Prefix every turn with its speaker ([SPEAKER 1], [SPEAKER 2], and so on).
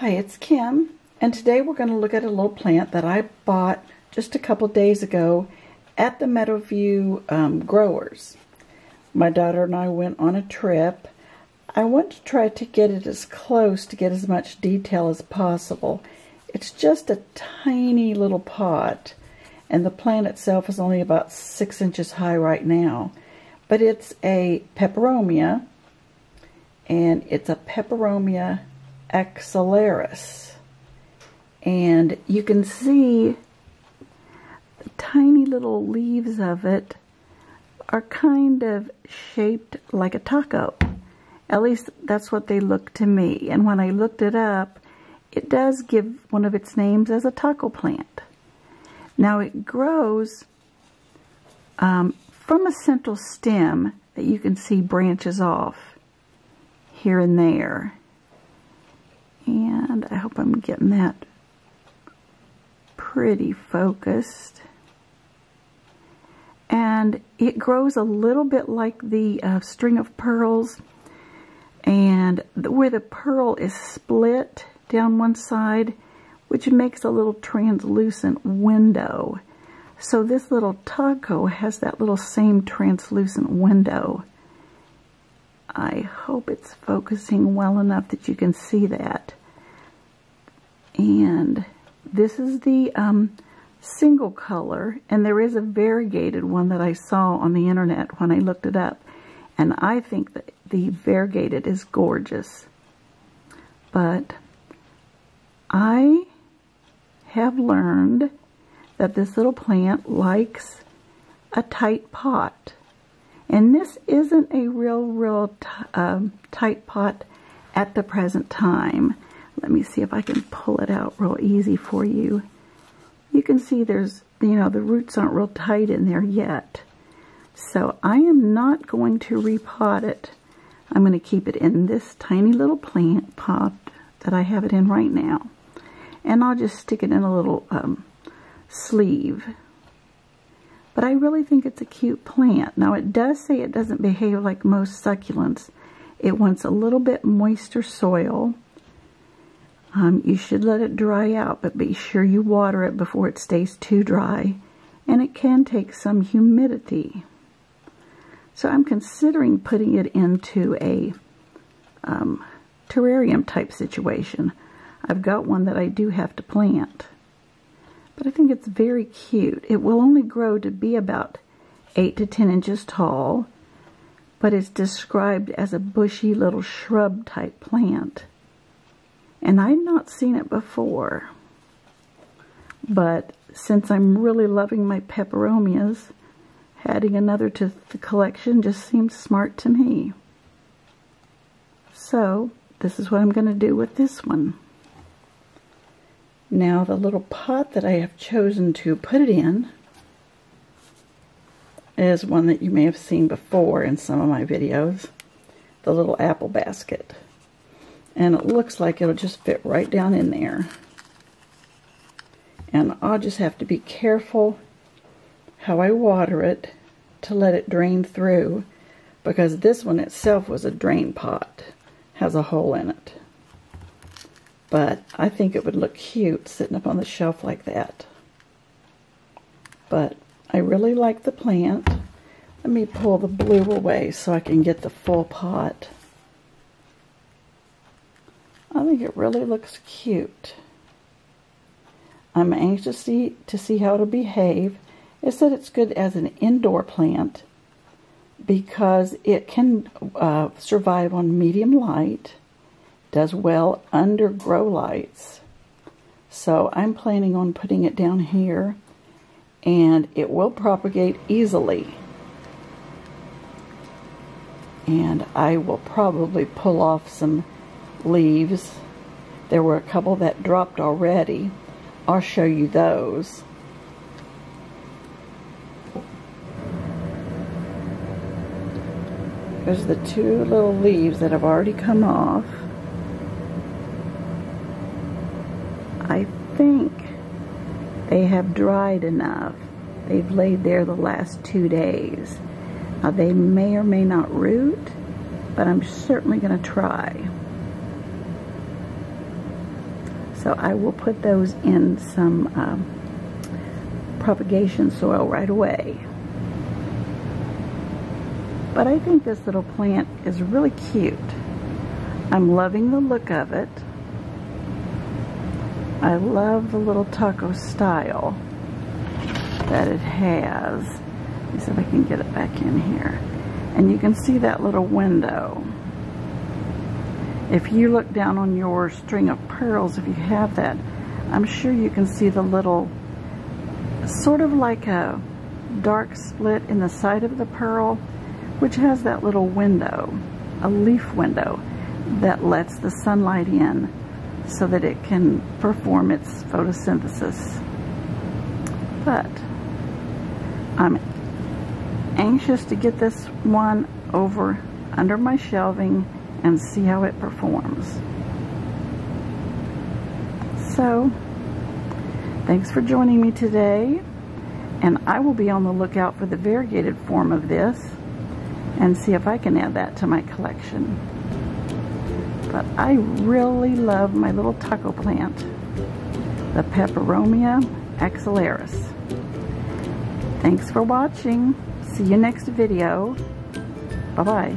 [SPEAKER 1] Hi, it's Kim, and today we're going to look at a little plant that I bought just a couple days ago at the Meadowview um, Growers. My daughter and I went on a trip. I want to try to get it as close to get as much detail as possible. It's just a tiny little pot, and the plant itself is only about six inches high right now. But it's a peperomia, and it's a peperomia Axillaris. And you can see the tiny little leaves of it are kind of shaped like a taco. At least that's what they look to me. And when I looked it up, it does give one of its names as a taco plant. Now it grows um, from a central stem that you can see branches off here and there. And I hope I'm getting that pretty focused. And it grows a little bit like the uh, string of pearls. And where the pearl is split down one side, which makes a little translucent window. So this little taco has that little same translucent window. I hope it's focusing well enough that you can see that. And this is the um, single color, and there is a variegated one that I saw on the internet when I looked it up. And I think that the variegated is gorgeous. But I have learned that this little plant likes a tight pot. And this isn't a real, real um, tight pot at the present time. Let me see if I can pull it out real easy for you. You can see there's, you know, the roots aren't real tight in there yet. So I am not going to repot it. I'm going to keep it in this tiny little plant pot that I have it in right now. And I'll just stick it in a little um, sleeve. But I really think it's a cute plant. Now it does say it doesn't behave like most succulents. It wants a little bit moister soil. Um, you should let it dry out, but be sure you water it before it stays too dry. And it can take some humidity. So I'm considering putting it into a um, terrarium type situation. I've got one that I do have to plant. But I think it's very cute. It will only grow to be about 8 to 10 inches tall, but it's described as a bushy little shrub type plant. And I'd not seen it before. But since I'm really loving my peperomias, adding another to the collection just seems smart to me. So, this is what I'm going to do with this one. Now, the little pot that I have chosen to put it in is one that you may have seen before in some of my videos. The little apple basket and it looks like it'll just fit right down in there. And I'll just have to be careful how I water it to let it drain through because this one itself was a drain pot has a hole in it. But I think it would look cute sitting up on the shelf like that. But I really like the plant. Let me pull the blue away so I can get the full pot think it really looks cute. I'm anxious to see, to see how it'll behave. It said it's good as an indoor plant because it can uh, survive on medium light, does well under grow lights. So I'm planning on putting it down here and it will propagate easily. And I will probably pull off some leaves. There were a couple that dropped already. I'll show you those. There's the two little leaves that have already come off. I think they have dried enough. They've laid there the last two days. Now they may or may not root, but I'm certainly going to try. So I will put those in some um, propagation soil right away. But I think this little plant is really cute. I'm loving the look of it. I love the little taco style that it has. Let me see if I can get it back in here. And you can see that little window. If you look down on your string of pearls, if you have that, I'm sure you can see the little, sort of like a dark split in the side of the pearl, which has that little window, a leaf window, that lets the sunlight in so that it can perform its photosynthesis. But I'm anxious to get this one over under my shelving and see how it performs. So, thanks for joining me today, and I will be on the lookout for the variegated form of this and see if I can add that to my collection. But I really love my little taco plant, the Peperomia axillaris. Thanks for watching. See you next video. Bye-bye.